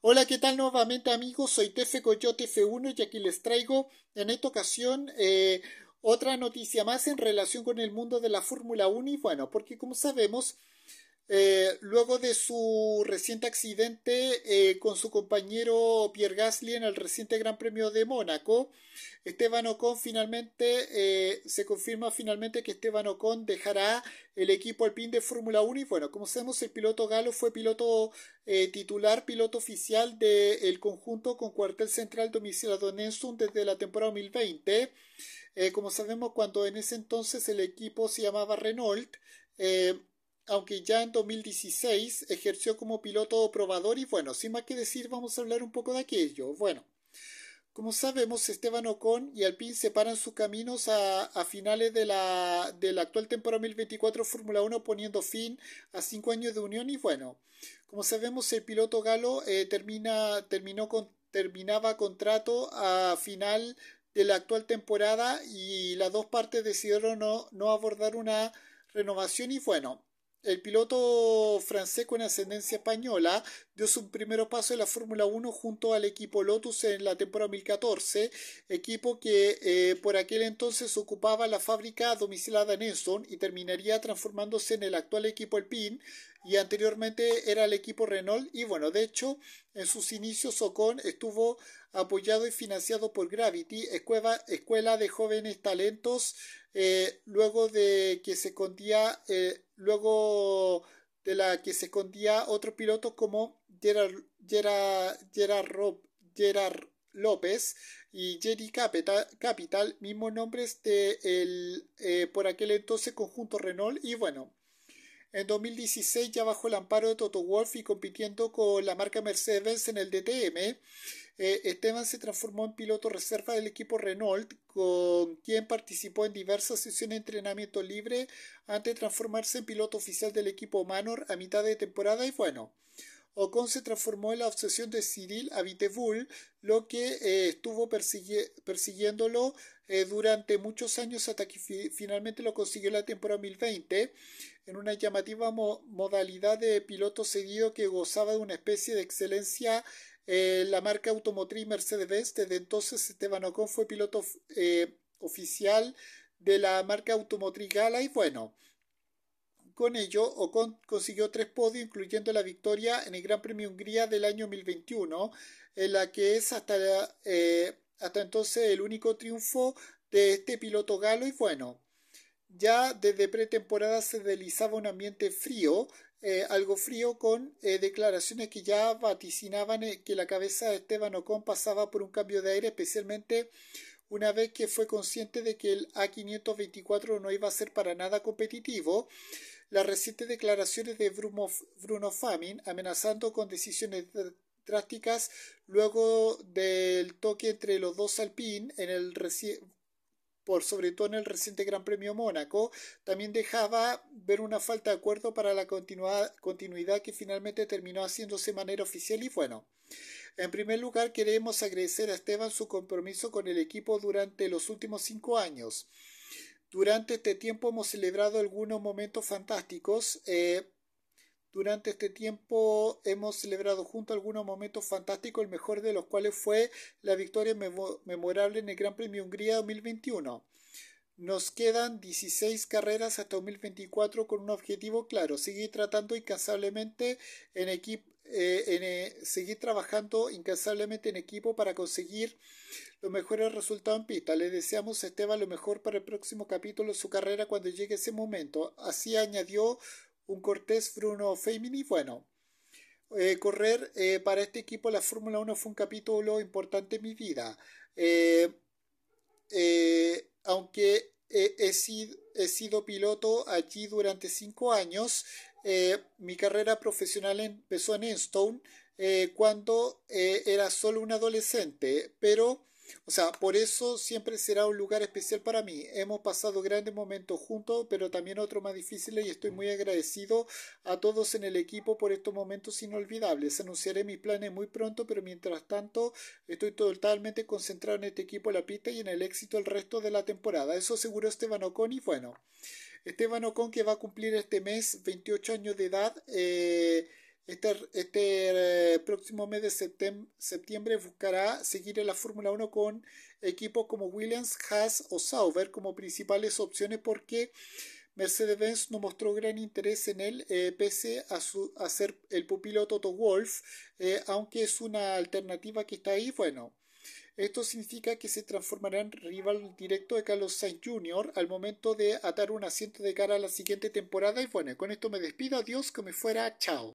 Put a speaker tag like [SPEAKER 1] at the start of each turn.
[SPEAKER 1] Hola, ¿qué tal nuevamente amigos? Soy Tefe Coyote F1 y aquí les traigo en esta ocasión eh, otra noticia más en relación con el mundo de la Fórmula 1 y bueno, porque como sabemos, eh, luego de su reciente accidente eh, con su compañero Pierre Gasly en el reciente Gran Premio de Mónaco, Esteban Ocon finalmente eh, se confirma finalmente que Esteban Ocon dejará el equipo alpín de Fórmula 1 y bueno, como sabemos el piloto galo fue piloto titular, piloto oficial del conjunto con cuartel central domiciliado en desde la temporada 2020. como sabemos, cuando en ese entonces el equipo se llamaba Renault, aunque ya en 2016 ejerció como piloto probador y bueno, sin más que decir, vamos a hablar un poco de aquello. Bueno, como sabemos, Esteban Ocon y Alpine separan sus caminos a, finales de la, de actual temporada 2024 Fórmula 1 poniendo fin a cinco años de unión y bueno, como sabemos el piloto galo eh, termina, terminó con, terminaba contrato a final de la actual temporada y las dos partes decidieron no, no abordar una renovación y bueno, el piloto francés con ascendencia española dio su primer paso en la Fórmula 1 junto al equipo Lotus en la temporada 2014, equipo que eh, por aquel entonces ocupaba la fábrica domiciliada en Enson y terminaría transformándose en el actual equipo Alpine y anteriormente era el equipo Renault y bueno, de hecho en sus inicios Ocon estuvo apoyado y financiado por Gravity, escuela, escuela de jóvenes talentos, eh, luego de que se escondía, eh, luego de la que se escondía otros pilotos como Gerard, Gerard, Gerard, López y Jerry Capital, Capital mismos nombres de el, eh, por aquel entonces conjunto Renault y bueno, en 2016 ya bajo el amparo de Toto Wolff y compitiendo con la marca Mercedes en el DTM, eh, Esteban se transformó en piloto reserva del equipo Renault, con quien participó en diversas sesiones de entrenamiento libre antes de transformarse en piloto oficial del equipo Manor a mitad de temporada y bueno. Ocon se transformó en la obsesión de Cyril Abiteboul, lo que eh, estuvo persiguiéndolo eh, durante muchos años hasta que finalmente lo consiguió la temporada 2020 en una llamativa modalidad de piloto seguido que gozaba de una especie de excelencia eh, la marca automotriz Mercedes-Benz. Desde entonces Esteban Ocon fue piloto eh, oficial de la marca automotriz Gala y bueno, con ello Ocon consiguió tres podios incluyendo la victoria en el Gran Premio Hungría del año 2021, en la que es hasta, eh, hasta entonces el único triunfo de este piloto galo y bueno, ya desde pretemporada se deslizaba un ambiente frío eh, algo frío con eh, declaraciones que ya vaticinaban eh, que la cabeza de Esteban Ocon pasaba por un cambio de aire, especialmente una vez que fue consciente de que el A524 no iba a ser para nada competitivo. Las recientes declaraciones de Bruno, Bruno Famin amenazando con decisiones drásticas luego del toque entre los dos Alpine en el por sobre todo en el reciente Gran Premio Mónaco, también dejaba ver una falta de acuerdo para la continuidad que finalmente terminó haciéndose de manera oficial y bueno. En primer lugar, queremos agradecer a Esteban su compromiso con el equipo durante los últimos cinco años. Durante este tiempo hemos celebrado algunos momentos fantásticos. Eh, durante este tiempo hemos celebrado juntos algunos momentos fantásticos, el mejor de los cuales fue la victoria memorable en el Gran Premio Hungría 2021. Nos quedan 16 carreras hasta 2024 con un objetivo claro, seguir tratando incansablemente en equipo, eh, eh, seguir trabajando incansablemente en equipo para conseguir los mejores resultados en pista. Le deseamos a Esteban lo mejor para el próximo capítulo de su carrera cuando llegue ese momento. Así añadió un Cortés Bruno Femini. Bueno, eh, correr eh, para este equipo la Fórmula 1 fue un capítulo importante en mi vida. Eh, aunque he sido, he, sido, piloto allí durante cinco años, mi carrera profesional empezó en Enstone cuando era solo un adolescente, pero o sea, por eso siempre será un lugar especial para mí. Hemos pasado grandes momentos juntos, pero también otros más difíciles y estoy muy agradecido a todos en el equipo por estos momentos inolvidables. Anunciaré mis planes muy pronto, pero mientras tanto estoy totalmente concentrado en este equipo, la pista y en el éxito el resto de la temporada. Eso aseguró Esteban Ocon y bueno, Esteban Ocon que va a cumplir este mes 28 años de edad. Eh, Este, este eh, próximo mes de septiembre buscará seguir en la Fórmula 1 con equipos como Williams, Haas o Sauber como principales opciones porque Mercedes-Benz no mostró gran interés en él eh, pese a, su, a ser el pupilo Toto Wolf, eh, aunque es una alternativa que está ahí, bueno. Esto significa que se transformará en rival directo de Carlos Sainz Jr. al momento de atar un asiento de cara a la siguiente temporada. Y bueno, con esto me despido. Adiós, que me fuera. Chao.